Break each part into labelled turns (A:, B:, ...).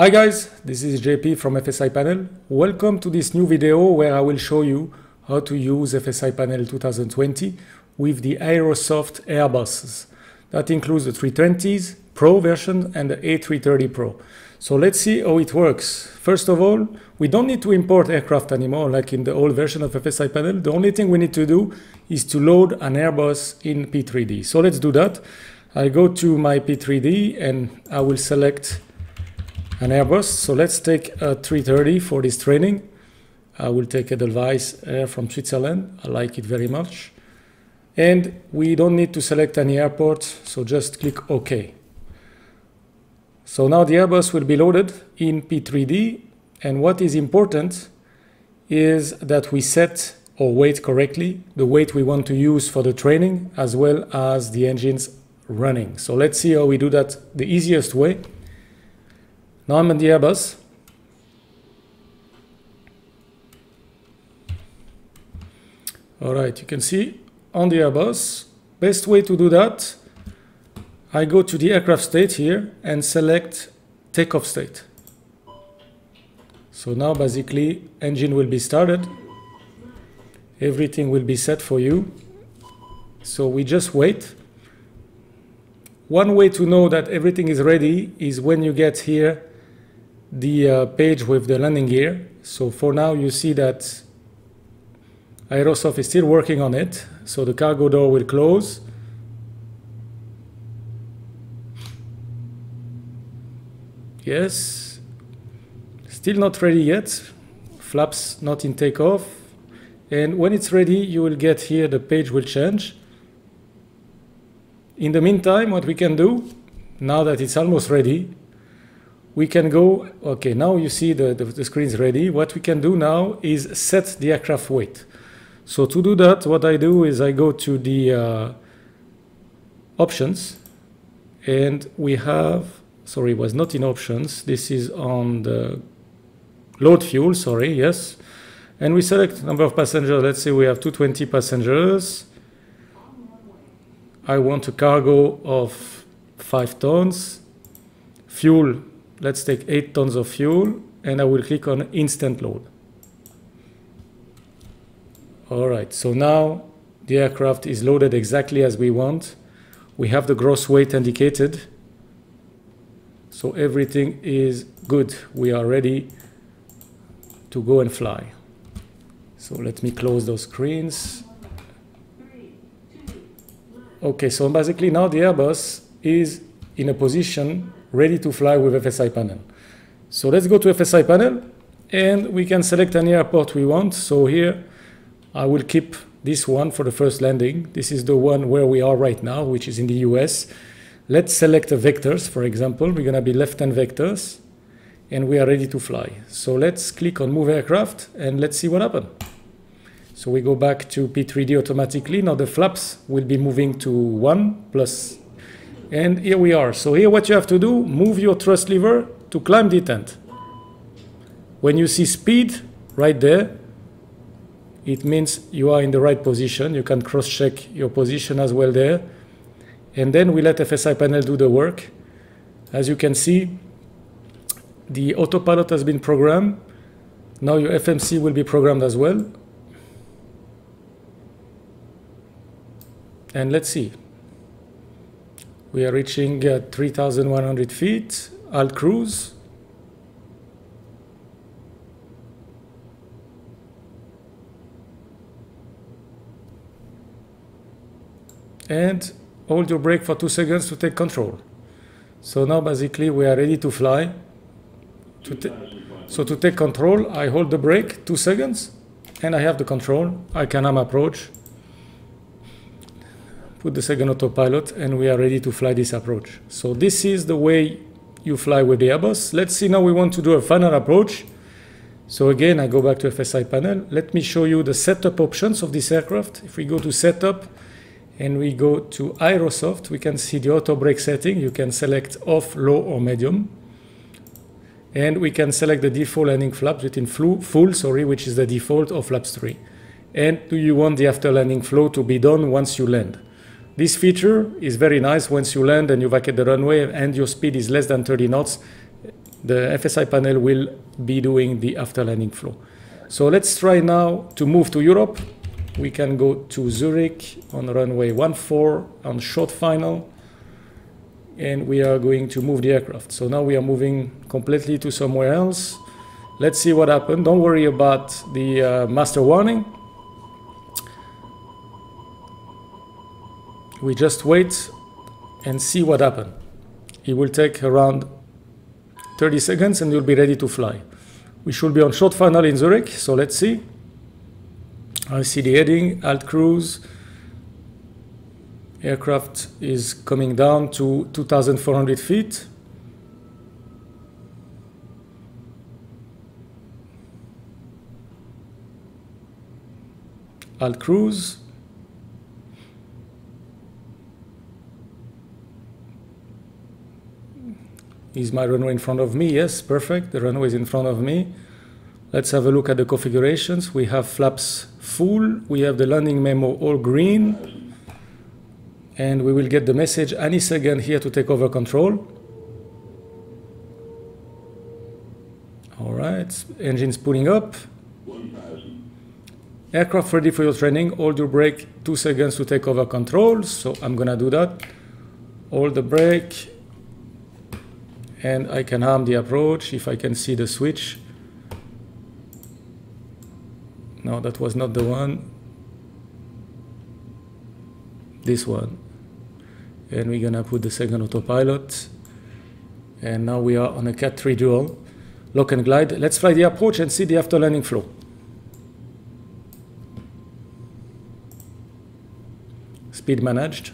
A: Hi guys, this is JP from FSI Panel. Welcome to this new video where I will show you how to use FSI Panel 2020 with the Aerosoft Airbuses. That includes the 320s Pro version and the A330 Pro. So let's see how it works. First of all, we don't need to import aircraft anymore like in the old version of FSI Panel. The only thing we need to do is to load an Airbus in P3D. So let's do that. I go to my P3D and I will select an Airbus. So let's take a 330 for this training. I will take Edelweiss Air from Switzerland. I like it very much. And we don't need to select any airport, so just click OK. So now the Airbus will be loaded in P3D. And what is important is that we set or weight correctly, the weight we want to use for the training, as well as the engines running. So let's see how we do that the easiest way. Now I'm on the Airbus. All right, you can see on the Airbus, best way to do that, I go to the aircraft state here and select takeoff state. So now basically engine will be started. Everything will be set for you. So we just wait. One way to know that everything is ready is when you get here the uh, page with the landing gear. So for now you see that Aerosoft is still working on it. So the cargo door will close. Yes, still not ready yet. Flaps not in takeoff. And when it's ready, you will get here the page will change. In the meantime, what we can do, now that it's almost ready, we can go, okay, now you see the, the, the screen is ready. What we can do now is set the aircraft weight. So to do that, what I do is I go to the uh, options and we have, sorry, it was not in options. This is on the load fuel, sorry, yes. And we select number of passengers. Let's say we have 220 passengers. I want a cargo of five tons. Fuel, let's take eight tons of fuel and I will click on instant load. All right, so now the aircraft is loaded exactly as we want. We have the gross weight indicated. So everything is good. We are ready to go and fly. So let me close those screens. Okay, so basically now the Airbus is in a position ready to fly with FSI panel. So let's go to FSI panel and we can select any airport we want. So here I will keep this one for the first landing. This is the one where we are right now, which is in the US. Let's select the vectors, for example. We're going to be left-hand vectors, and we are ready to fly. So let's click on Move Aircraft, and let's see what happens. So we go back to P3D automatically. Now the flaps will be moving to 1 plus, and here we are. So here what you have to do, move your thrust lever to climb detent. When you see speed right there, it means you are in the right position. You can cross-check your position as well there. And then we let FSI panel do the work. As you can see, the autopilot has been programmed. Now your FMC will be programmed as well. And let's see. We are reaching uh, 3,100 feet, alt cruise. and hold your brake for two seconds to take control. So now basically we are ready to fly. To so to take control, I hold the brake two seconds and I have the control. I can arm approach, put the second autopilot and we are ready to fly this approach. So this is the way you fly with the Airbus. Let's see now we want to do a final approach. So again, I go back to FSI panel. Let me show you the setup options of this aircraft. If we go to setup, and we go to Aerosoft, we can see the auto brake setting. You can select off, low, or medium. And we can select the default landing flaps within full, sorry, which is the default of flaps 3. And do you want the after landing flow to be done once you land? This feature is very nice once you land and you vacate the runway and your speed is less than 30 knots. the FSI panel will be doing the after landing flow. So let's try now to move to Europe. We can go to Zurich on runway 14 on short final. And we are going to move the aircraft. So now we are moving completely to somewhere else. Let's see what happened. Don't worry about the uh, master warning. We just wait and see what happened. It will take around 30 seconds and you'll be ready to fly. We should be on short final in Zurich, so let's see. I see the heading, alt cruise. Aircraft is coming down to 2,400 feet. Alt cruise. Is my runway in front of me? Yes, perfect. The runway is in front of me. Let's have a look at the configurations. We have flaps full. We have the landing memo all green. And we will get the message any second here to take over control. All right, engines pulling up. Aircraft ready for your training. Hold your brake two seconds to take over control. So I'm gonna do that. Hold the brake and I can arm the approach if I can see the switch. No, that was not the one. This one. And we're gonna put the second autopilot. And now we are on a Cat 3 dual. Lock and glide. Let's fly the approach and see the after landing flow. speed managed.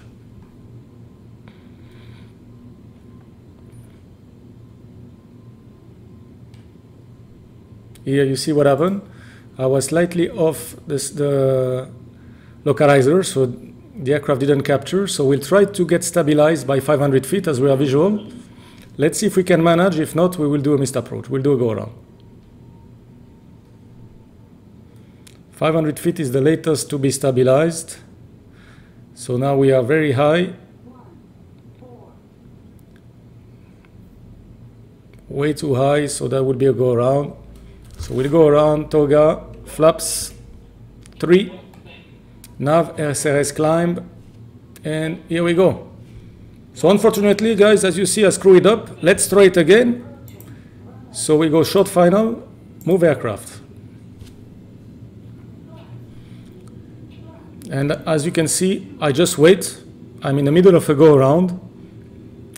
A: Here you see what happened. I was slightly off this, the localizer, so the aircraft didn't capture. So we'll try to get stabilized by 500 feet as we are visual. Let's see if we can manage. If not, we will do a missed approach. We'll do a go around. 500 feet is the latest to be stabilized. So now we are very high. Way too high, so that would be a go around. So we'll go around toga, flaps, three, nav, SRS climb, and here we go. So unfortunately, guys, as you see, I screw it up. Let's try it again. So we go short final, move aircraft. And as you can see, I just wait. I'm in the middle of a go around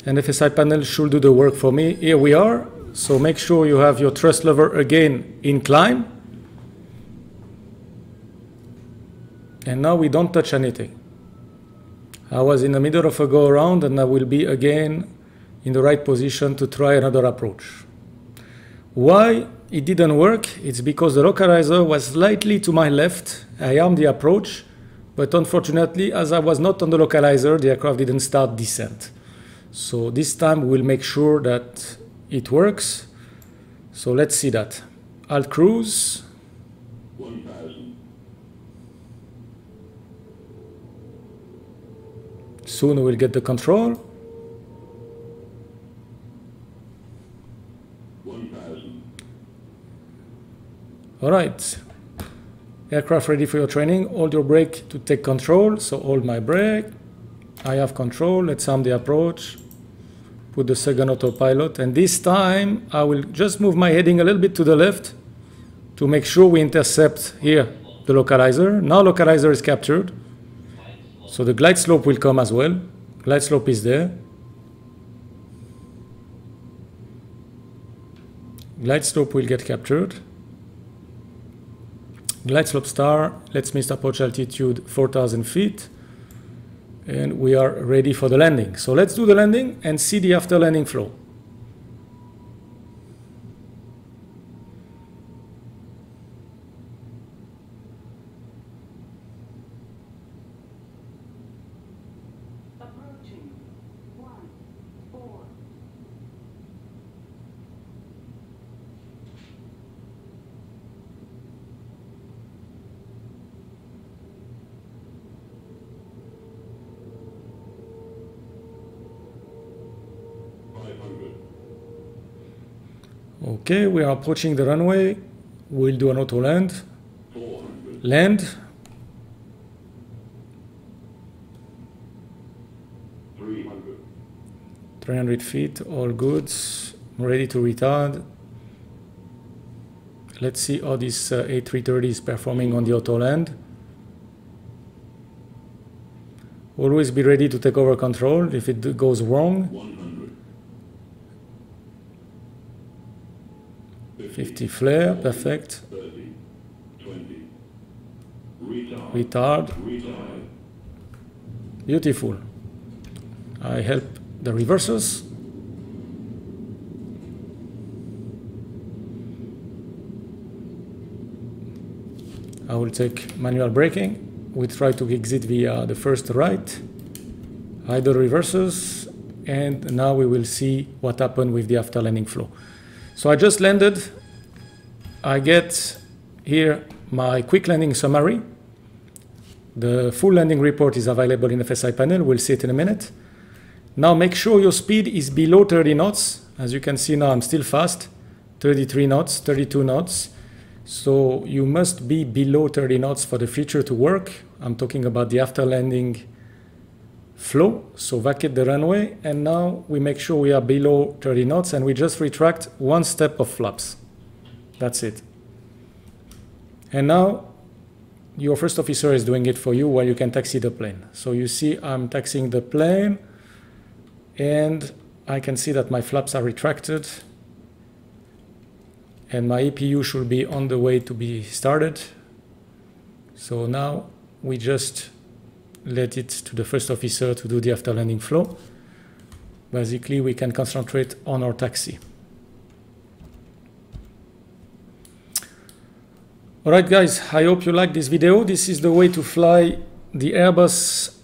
A: and FSI panel should do the work for me. Here we are. So make sure you have your thrust lever again in climb. And now we don't touch anything. I was in the middle of a go around and I will be again in the right position to try another approach. Why it didn't work? It's because the localizer was slightly to my left. I armed the approach but unfortunately, as I was not on the localizer, the aircraft didn't start descent. So this time we'll make sure that it works. So let's see that. Alt cruise. Soon we'll get the control. All right. Aircraft ready for your training. Hold your brake to take control. So hold my brake. I have control. Let's arm the approach. Put the second autopilot. And this time I will just move my heading a little bit to the left to make sure we intercept here the localizer. Now localizer is captured. So the glide slope will come as well. Glide slope is there. Glide slope will get captured. Glide slope star, let's miss approach altitude 4,000 feet. And we are ready for the landing. So let's do the landing and see the after landing flow. Okay, we are approaching the runway. We'll do an auto land. Land. 300 feet, all good. I'm ready to retard. Let's see how this uh, A330 is performing on the auto land. Always be ready to take over control if it goes wrong. 50 flare, perfect. Retard. Beautiful. I help the reversers. I will take manual braking. We try to exit via the first right, idle reversers, and now we will see what happened with the after landing flow. So I just landed. I get here my quick landing summary. The full landing report is available in the FSI panel. We'll see it in a minute. Now make sure your speed is below 30 knots. As you can see now, I'm still fast. 33 knots, 32 knots. So you must be below 30 knots for the feature to work. I'm talking about the after landing flow. So vacate the runway and now we make sure we are below 30 knots and we just retract one step of flaps. That's it. And now your first officer is doing it for you while you can taxi the plane. So you see I'm taxiing the plane and I can see that my flaps are retracted and my APU should be on the way to be started. So now we just let it to the first officer to do the after landing flow. Basically, we can concentrate on our taxi. Alright guys, I hope you like this video. This is the way to fly the Airbus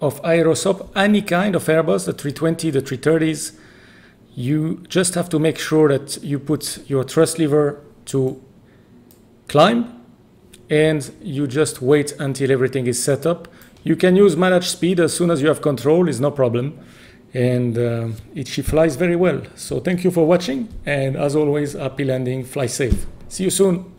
A: of Aerosoft, any kind of Airbus, the 320, the 330s, you just have to make sure that you put your thrust lever to climb and you just wait until everything is set up. You can use manage speed as soon as you have control is no problem and uh, it she flies very well. So thank you for watching and as always happy landing, fly safe. See you soon.